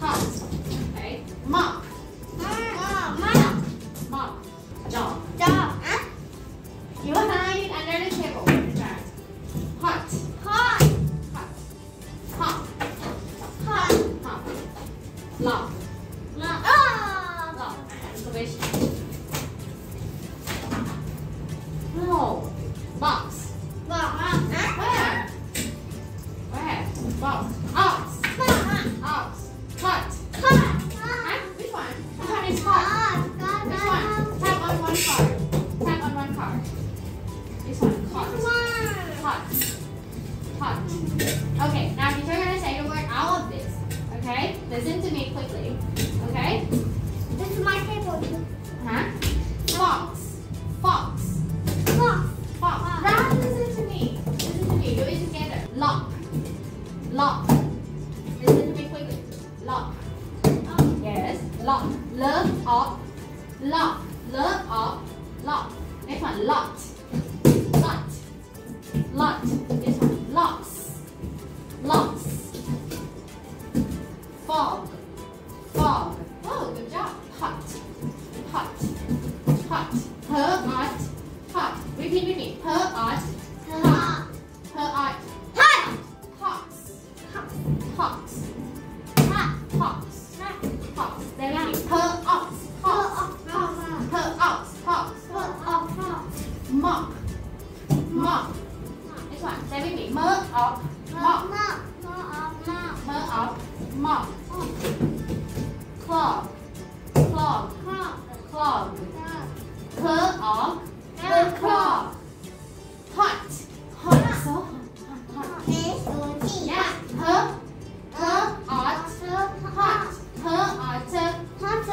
Hot. Okay. Mop. Mop. Mop. Mop. Job. Job. Huh? You hide it under the table. Hot. Hot. Hot. Hot. Hot. Hot. Lock. Lock. Oh. Lock. Information. No. Box. Box. Where? Where? Box. Ox. Box. Ox. This one. Hot. Hot. Hot. Okay, now you're gonna say the word all of this. Okay? Listen to me quickly. Okay? This is my table. Huh? Fox. Fox. Fox. Now listen to me. Listen to me. Do it together. Lock. Lock. Listen to me quickly. Lock. Oh. Yes. Lock. Love up. Lock. Lot. This one. Lots. Lots. Fog. Fog. Oh, good job. Hot. Hot. Hot. Her hot. Hot. Repeat, repeat. Her hot. Hot. Her hot. Hawks. Hawks. Hawks. Hawks. Then repeat. Her ox. Hawks. Her ox. Hawks. Mop. Mop. Mop. Clog. Clog. Clog. Ox. Clog. Hot. Hot. So hot. Hot. Hot. Yeah. Her. Her hot. Hot. Her hot. Hot.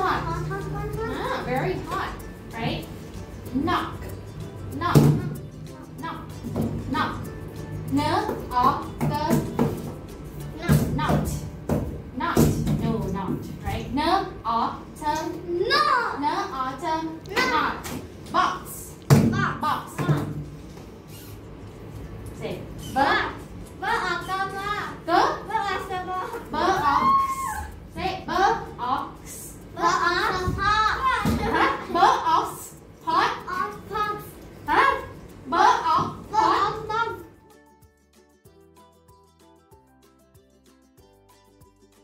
Ah, very hot. Right? Knock. Knock. Knock. Knock. No. Off. Sim. Vamos?